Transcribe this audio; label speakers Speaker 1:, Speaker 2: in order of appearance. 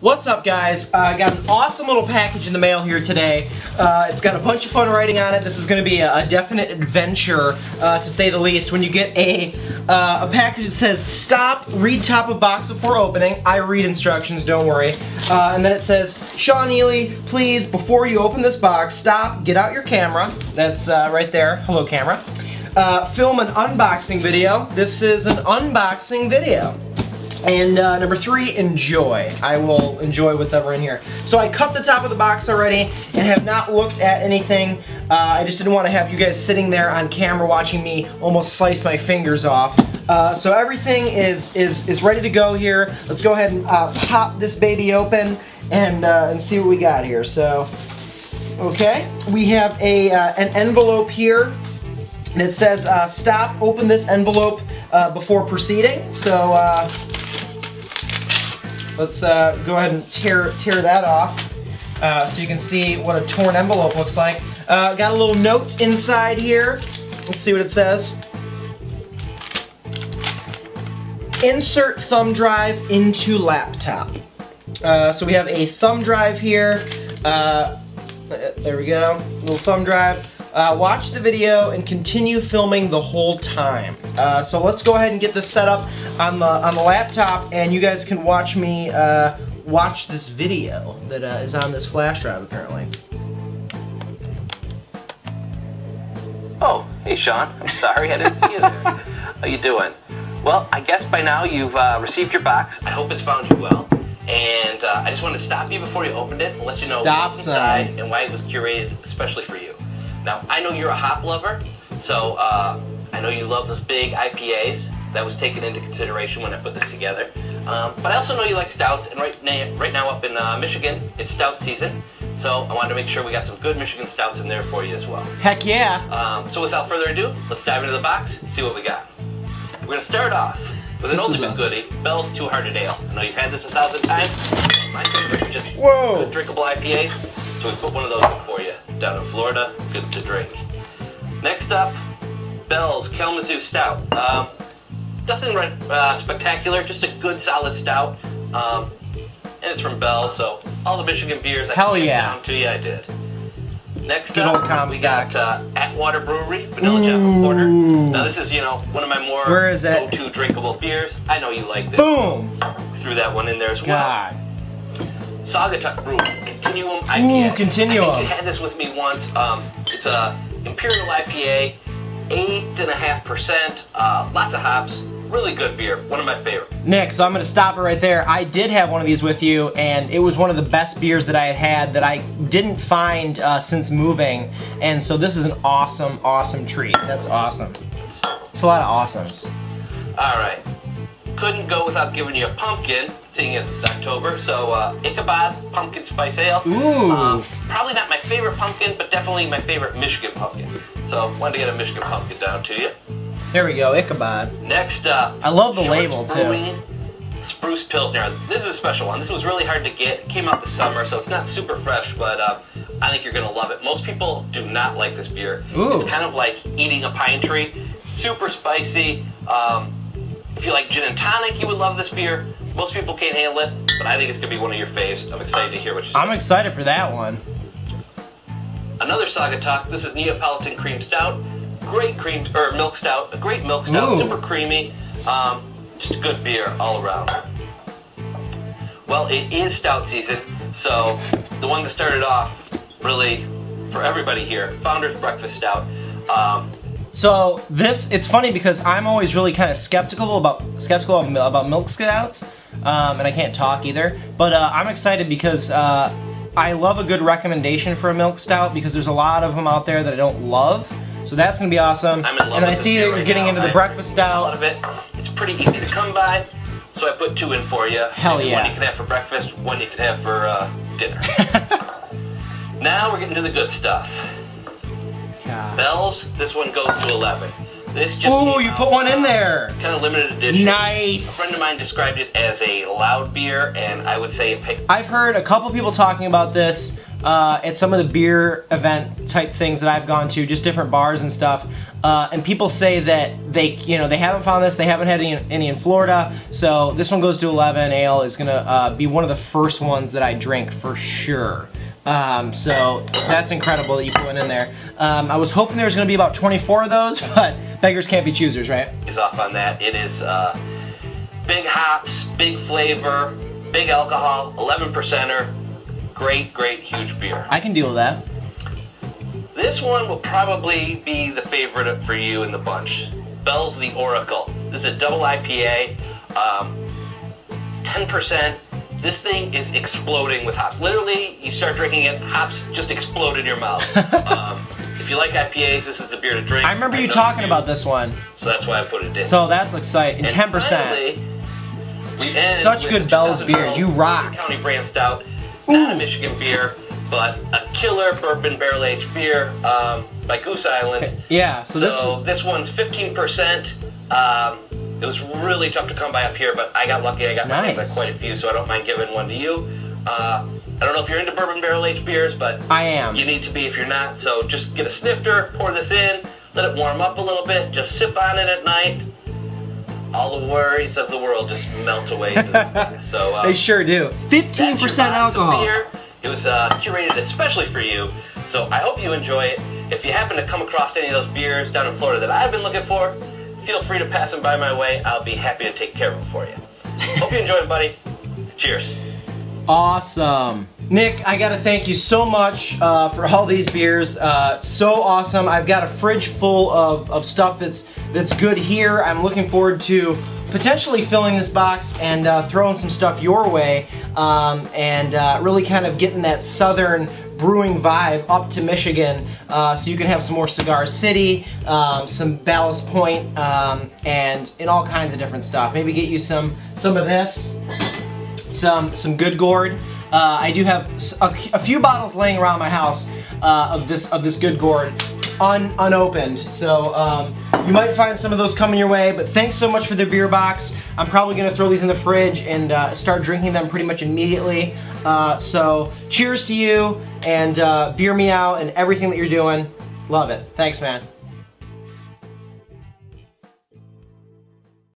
Speaker 1: What's up guys? I uh, got an awesome little package in the mail here today. Uh, it's got a bunch of fun writing on it. This is going to be a, a, definite adventure, uh, to say the least. When you get a, uh, a package that says, stop, read top of box before opening. I read instructions, don't worry. Uh, and then it says, Sean Ely, please, before you open this box, stop, get out your camera. That's uh, right there. Hello camera. film an unboxing video. This is an unboxing video. And uh, number three, enjoy. I will enjoy what's ever in here. So I cut the top of the box already and have not looked at anything. Uh, I just didn't want to have you guys sitting there on camera watching me almost slice my fingers off. Uh, so everything is, is, is ready to go here. Let's go ahead and uh, pop this baby open and, uh, and see what we got here. So, okay, we have a, uh, an envelope here that says stop, open this envelope before proceeding. So Let's uh, go ahead and tear, tear that off uh, so you can see what a torn envelope looks like. Uh, got a little note inside here. Let's see what it says. Insert thumb drive into laptop. Uh, so we have a thumb drive here. Uh, there we go, little thumb drive. Uh, watch the video and continue filming the whole time. Uh, so let's go ahead and get this set up on the, on the laptop and you guys can watch me uh, watch this video that uh, is on this flash drive apparently.
Speaker 2: Oh, hey Sean. I'm sorry I didn't see you there. How you doing? Well, I guess by now you've uh, received your box. I hope it's found you well. And uh, I just wanted to stop you before you opened it and let you know
Speaker 1: Stop
Speaker 2: what's inside and why it was curated especially for you. Now, I know you're a hop lover, so uh, I know you love those big IPAs. That was taken into consideration when I put this together. Um, but I also know you like stouts, and right, now, right now up in uh, Michigan, it's stout season. So I wanted to make sure we got some good Michigan stouts in there for you as well.
Speaker 1: Heck yeah!
Speaker 2: Um, so without further ado, let's dive into the box, see what we got. We're gonna start off with an this ultimate goodie, Bell's Two Hearted Ale. I know you've had this a thousand times. My favorite, just
Speaker 1: Whoa.
Speaker 2: drinkable IPAs. So we put one of those in for you down in Florida. Good to drink. Next up, Bell's Kalamazoo Stout. Um, nothing right, uh, spectacular, just a good solid stout. Um, and it's from Bell, so all the Michigan beers I
Speaker 1: Hell yeah.
Speaker 2: down to you, I did. Next
Speaker 1: Good
Speaker 2: up, we got uh, Atwater Brewery Vanilla Java Porter. Now this is, you know, one of my more go-to drinkable beers. I know you like this.
Speaker 1: Boom!
Speaker 2: Threw that one in there as well.
Speaker 1: God.
Speaker 2: Saugatuck Brew Continuum IPA.
Speaker 1: Ooh, Continuum.
Speaker 2: I think you had this with me once. Um, it's a Imperial IPA, eight and a half percent, uh, lots of hops. Really good beer, one of my favorite.
Speaker 1: Nick, so I'm gonna stop it right there. I did have one of these with you, and it was one of the best beers that I had had that I didn't find uh, since moving, and so this is an awesome, awesome treat. That's awesome. It's a lot of awesomes.
Speaker 2: All right, couldn't go without giving you a pumpkin, seeing as it's October. So uh, Ichabod Pumpkin Spice Ale.
Speaker 1: Ooh. Um,
Speaker 2: probably not my favorite pumpkin, but definitely my favorite Michigan pumpkin. So wanted to get a Michigan pumpkin down to you.
Speaker 1: There we go, Ichabod.
Speaker 2: Next up.
Speaker 1: I love the label too.
Speaker 2: Spruce Pilsner. This is a special one. This was really hard to get. It came out this summer, so it's not super fresh, but uh, I think you're gonna love it. Most people do not like this beer.
Speaker 1: Ooh.
Speaker 2: It's kind of like eating a pine tree. Super spicy. Um, if you like gin and tonic, you would love this beer. Most people can't handle it, but I think it's gonna be one of your faves. I'm excited to hear what you say.
Speaker 1: I'm excited for that one.
Speaker 2: Another Saugatuck. This is Neapolitan Cream Stout. Great cream or milk stout. A great milk stout.
Speaker 1: Ooh.
Speaker 2: Super creamy. Um, just a good beer all around. Well, it is stout season, so the one that started off really for everybody here, Founder's Breakfast Stout. Um,
Speaker 1: so this, it's funny because I'm always really kind of skeptical about skeptical about milk stouts, um, and I can't talk either. But uh, I'm excited because uh, I love a good recommendation for a milk stout because there's a lot of them out there that I don't love. So that's gonna be awesome.
Speaker 2: I'm in love
Speaker 1: and I
Speaker 2: see
Speaker 1: that you're
Speaker 2: right
Speaker 1: getting
Speaker 2: now.
Speaker 1: into the
Speaker 2: I
Speaker 1: breakfast stout.
Speaker 2: A lot of it. It's pretty easy to come by, so I put two in for you.
Speaker 1: Hell
Speaker 2: Maybe
Speaker 1: yeah.
Speaker 2: One you can have for breakfast, one you can have for uh, dinner. now we're getting to the good stuff.
Speaker 1: God.
Speaker 2: Bells, this one goes to 11. This just
Speaker 1: Ooh, you
Speaker 2: out,
Speaker 1: put one in there.
Speaker 2: Kind of limited edition.
Speaker 1: Nice.
Speaker 2: A friend of mine described it as a loud beer, and I would say it picked.
Speaker 1: I've heard a couple people talking about this uh, at some of the beer event type things that I've gone to, just different bars and stuff. Uh, and people say that they, you know, they haven't found this, they haven't had any, any in Florida. So this one goes to 11 ale is gonna uh, be one of the first ones that I drink for sure. Um, so that's incredible that you put one in there. Um, I was hoping there was gonna be about 24 of those, but beggars can't be choosers, right?
Speaker 2: is off on that. It is uh, big hops, big flavor, big alcohol, 11 percenter. Great, great, huge beer.
Speaker 1: I can deal with that.
Speaker 2: This one will probably be the favorite for you in the bunch. Bell's the Oracle. This is a double IPA, um, 10%. This thing is exploding with hops. Literally, you start drinking it, hops just explode in your mouth. um, if you like IPAs, this is the beer to drink.
Speaker 1: I remember you talking
Speaker 2: do,
Speaker 1: about this one.
Speaker 2: So that's why I put it in.
Speaker 1: So that's exciting.
Speaker 2: And
Speaker 1: 10%.
Speaker 2: finally,
Speaker 1: Such good Bell's
Speaker 2: 2012
Speaker 1: beers. You rock.
Speaker 2: County Brand Stout. Not a Michigan beer, but a killer bourbon barrel aged beer um, by Goose Island.
Speaker 1: Yeah, so,
Speaker 2: So,
Speaker 1: this
Speaker 2: this one's 15%. Um, it was really tough to come by up here, but I got lucky. I got my hands on quite a few, so I don't mind giving one to you. Uh, I don't know if you're into bourbon barrel aged beers, but
Speaker 1: I am.
Speaker 2: you need to be if you're not. So just get a snifter, pour this in, let it warm up a little bit, just sip on it at night. All the worries of the world just melt away into this thing. So uh,
Speaker 1: They sure do. 15% alcohol.
Speaker 2: beer. It was uh, curated especially for you. So I hope you enjoy it. If you happen to come across any of those beers down in Florida that I've been looking for, feel free to pass them by my way. I'll be happy to take care of them for you. hope you enjoy it, buddy. Cheers.
Speaker 1: Awesome. Nick, I gotta thank you so much uh, for all these beers. Uh, so awesome. I've got a fridge full of, of stuff that's that's good here. I'm looking forward to potentially filling this box and uh, throwing some stuff your way um, and uh, really kind of getting that southern brewing vibe up to Michigan uh, so you can have some more Cigar City, um, some Ballast Point, um, and, and all kinds of different stuff. Maybe get you some, some of this some some good gourd. Uh, I do have a few bottles laying around my house uh, of this of this good gourd, un, unopened. So um, you might find some of those coming your way. But thanks so much for the beer box. I'm probably gonna throw these in the fridge and uh, start drinking them pretty much immediately. Uh, so cheers to you and uh, beer me out and everything that you're doing. Love it. Thanks, man.